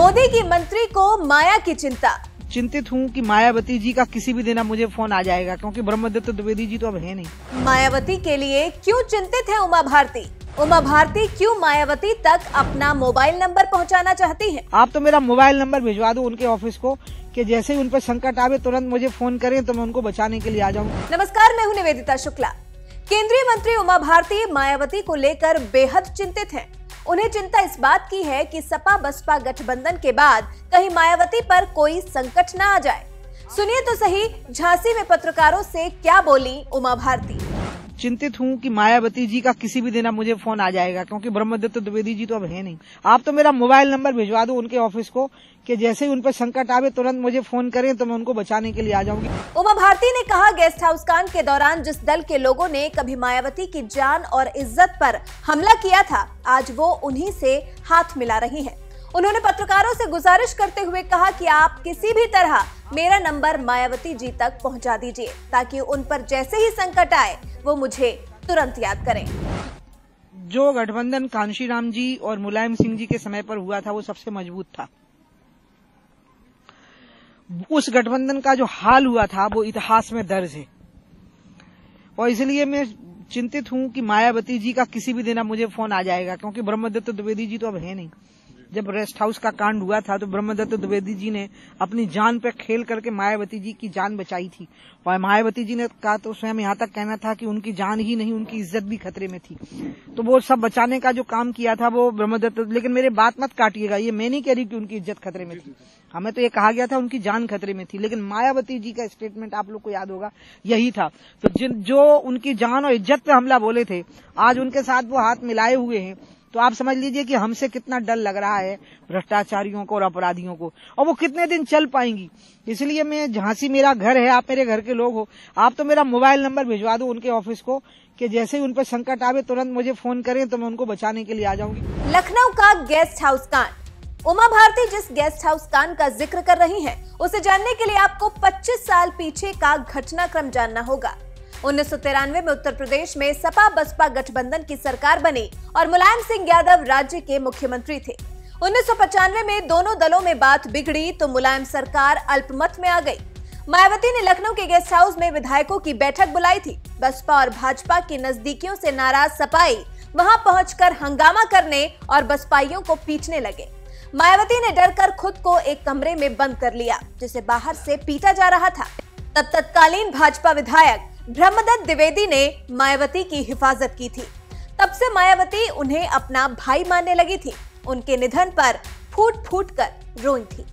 मोदी की मंत्री को माया की चिंता। चिंतित हूँ कि मायावती जी का किसी भी दिन अब मुझे फ़ोन आ जाएगा क्योंकि ब्रह्मदत्त द्विवेदी जी तो अब है नहीं। मायावती के लिए क्यों चिंतित है उमा भारती? उमा भारती क्यों मायावती तक अपना मोबाइल नंबर पहुंचाना चाहती हैं? आप तो मेरा मोबाइल नंबर भिजवा दो उनके ऑफ़िस को कि जैसे ही उन पर संकट आवे तुरंत मुझे फ़ोन करें तो मैं उनको बचाने के लिए आ जाऊँ। नमस्कार मैं हूँ निवेदिता शुक्ला। केंद्रीय मंत्री उमा भारती मायावती को लेकर बेहद चिंतित हैं। उन्हें चिंता इस बात की है कि सपा बसपा गठबंधन के बाद कहीं मायावती पर कोई संकट न आ जाए। सुनिए तो सही, झांसी में पत्रकारों से क्या बोली उमा भारती? चिंतित हूँ कि मायावती जी का किसी भी दिन अब मुझे फ़ोन आ जाएगा, क्योंकि ब्रह्मदत्त द्विवेदी जी तो अब है नहीं आप तो मेरा मोबाइल नंबर भिजवा दो उनके ऑफ़िस को, कि जैसे ही उन पर संकट आवे, तुरंत मुझे फ़ोन करें तो मैं उनको बचाने के लिए आ जाऊँगी उमा भारती ने कहा, गेस्ट हाउस कांड के दौरान जिस दल के लोगों ने कभी मायावती की जान और इज़्ज़त पर हमला किया था, आज वो उन्हीं से हाथ मिला रही हैं। उन्होंने पत्रकारों से गुजारिश करते हुए कहा कि आप किसी भी तरह मेरा नंबर मायावती जी तक पहुँचा दीजिए, ताकि उन पर जैसे ही संकट आए, वो मुझे तुरंत याद करें। जो गठबंधन कांशीराम जी और मुलायम सिंह जी के समय पर हुआ था, वो सबसे मज़बूत था। उस गठबंधन का जो हाल हुआ था, वो इतिहास में दर्ज है। और इसलिए मैं चिंतित हूँ कि मायावती जी का किसी भी दिन अब मुझे फ़ोन आ जाएगा, क्योंकि ब्रह्मदत्त द्विवेदी जी तो अब है नहीं। जब रेस्ट हाउस का कांड हुआ था तो ब्रह्मदत्त द्विवेदी जी ने अपनी जान पे खेल करके मायावती जी की जान बचाई थी। और मायावती जी ने कहा तो स्वयं यहाँ तक कहना था कि उनकी जान ही नहीं, उनकी इज़्ज़त भी खतरे में थी। तो वो सब बचाने का जो काम किया था, वो ब्रह्मदत्त, लेकिन मेरे बात मत काटिएगा, ये मैं नहीं कह रही कि उनकी इज़्ज़त खतरे में थी। हमें तो ये कहा गया था, उनकी जान खतरे में थी, लेकिन मायावती जी का स्टेटमेंट आप लोग को याद होगा, यही था। तो जिन, जो उनकी जान और इज़्ज़त पे हमला बोले थे, आज उनके साथ वो हाथ मिलाए हुए हैं तो आप समझ लीजिए कि हमसे कितना डर लग रहा है भ्रष्टाचारियों को और अपराधियों को। और वो कितने दिन चल पाएँगी? इसलिए मैं झांसी मेरा घर है आप मेरे घर के लोग हो आप तो मेरा मोबाइल नंबर भिजवा दो उनके ऑफ़िस को कि जैसे ही उन पर संकट आवे तुरंत मुझे फ़ोन करें तो मैं उनको बचाने के लिए आ जाऊँगी। लखनऊ का गेस्ट हाउस कांड। उमा भारती जिस गेस्ट हाउस कांड का ज़िक्र कर रही हैं, उसे जानने के लिए आपको 25 साल पीछे का घटनाक्रम जानना होगा। उन्नीस सौ तिरानवे में उत्तर प्रदेश में सपा बसपा गठबंधन की सरकार बनी और मुलायम सिंह यादव राज्य के मुख्यमंत्री थे। उन्नीस में दोनों दलों में बात बिगड़ी तो मुलायम सरकार अल्पमत में आ गई। मायावती ने लखनऊ के गेस्ट हाउस में विधायकों की बैठक बुलाई थी। बसपा और भाजपा की नजदीकियों से नाराज़ सपाई वहाँ पहुंचकर हंगामा करने और बसपाइयों को पीटने लगे। मायावती ने डरकर खुद को एक कमरे में बंद कर लिया, जिसे बाहर से पीटा जा रहा था। तब तत्कालीन भाजपा विधायक ब्रह्मदत्त द्विवेदी ने मायावती की हिफाजत की थी। तब से मायावती उन्हें अपना भाई मानने लगी थी। उनके निधन पर फूट फूट कर रोई थी।